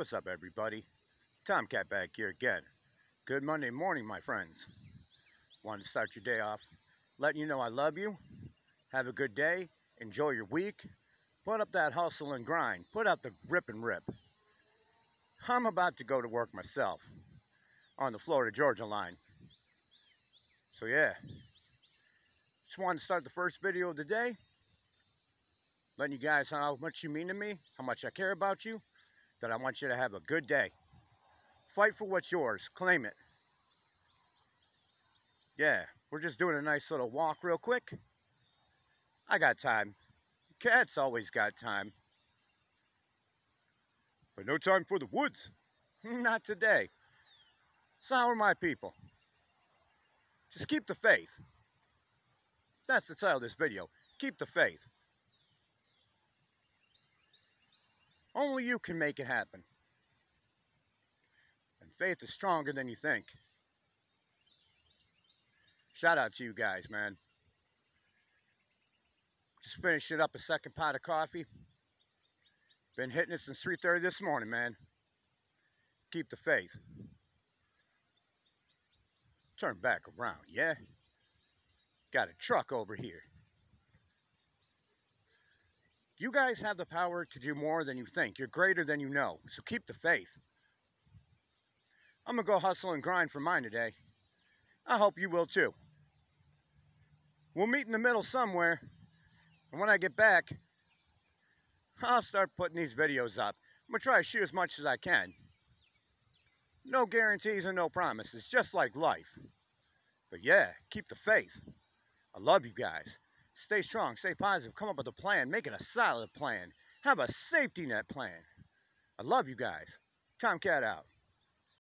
What's up, everybody? Tomcat back here again. Good Monday morning, my friends. Want to start your day off letting you know I love you. Have a good day. Enjoy your week. Put up that hustle and grind. Put out the rip and rip. I'm about to go to work myself on the Florida Georgia line. So, yeah. Just wanted to start the first video of the day. Letting you guys know how much you mean to me, how much I care about you that I want you to have a good day. Fight for what's yours. Claim it. Yeah, we're just doing a nice little walk real quick. I got time. Cat's always got time. But no time for the woods. Not today. So how are my people? Just keep the faith. That's the title of this video. Keep the faith. Only you can make it happen. And faith is stronger than you think. Shout out to you guys, man. Just finished it up a second pot of coffee. Been hitting it since 3.30 this morning, man. Keep the faith. Turn back around, yeah? Got a truck over here. You guys have the power to do more than you think. You're greater than you know. So keep the faith. I'm going to go hustle and grind for mine today. I hope you will too. We'll meet in the middle somewhere. And when I get back, I'll start putting these videos up. I'm going to try to shoot as much as I can. No guarantees and no promises, just like life. But yeah, keep the faith. I love you guys. Stay strong, stay positive, come up with a plan, make it a solid plan. Have a safety net plan. I love you guys. Tomcat out.